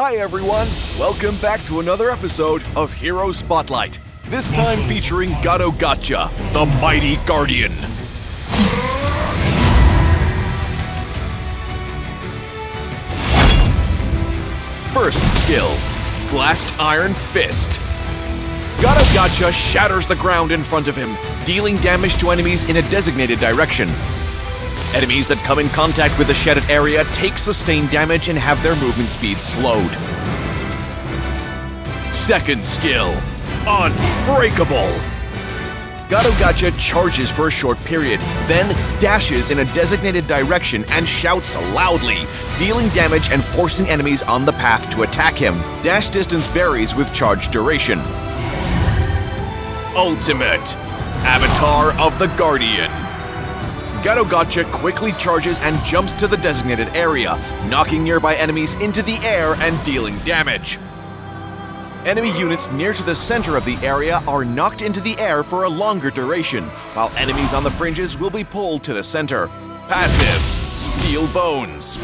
Hi everyone! Welcome back to another episode of Hero Spotlight. This time featuring Gatotkaca, the mighty guardian. First skill, Blast Iron Fist. Gatotkaca shatters the ground in front of him, dealing damage to enemies in a designated direction. Enemies that come in contact with the shedded area take sustained damage and have their movement speed slowed. Second skill, Unbreakable. Gatotkaca charges for a short period, then dashes in a designated direction and shouts loudly, dealing damage and forcing enemies on the path to attack him. Dash distance varies with charge duration. Ultimate Avatar of the Guardian. Gatotkaca quickly charges and jumps to the designated area, knocking nearby enemies into the air and dealing damage. Enemy units near to the center of the area are knocked into the air for a longer duration, while enemies on the fringes will be pulled to the center. Passive Steel Bones.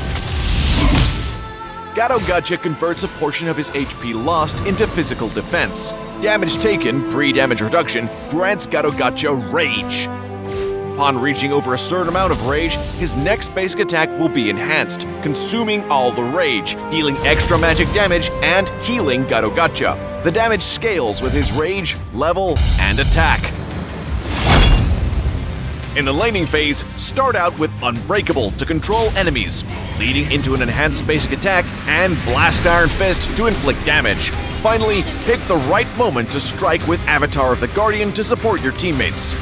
Gatotkaca converts a portion of his HP lost into physical defense. Damage taken, pre-damage reduction, grants Gatotkaca Rage. Upon reaching over a certain amount of rage, his next basic attack will be enhanced, consuming all the rage, dealing extra magic damage and healing Gatotkaca. The damage scales with his rage, level, and attack. In the laning phase, start out with Unbreakable to control enemies, leading into an enhanced basic attack and Blast Iron Fist to inflict damage. Finally, pick the right moment to strike with Avatar of the Guardian to support your teammates.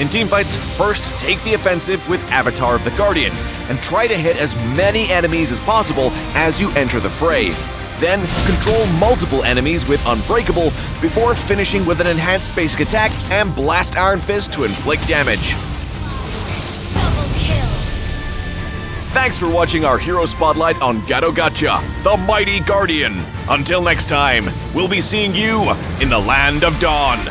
In teamfights, first take the offensive with Avatar of the Guardian, and try to hit as many enemies as possible as you enter the fray. Then, control multiple enemies with Unbreakable before finishing with an enhanced basic attack and Blast Iron Fist to inflict damage. Thanks for watching our Hero Spotlight on Gatotkaca, the mighty guardian. Until next time, we'll be seeing you in the Land of Dawn.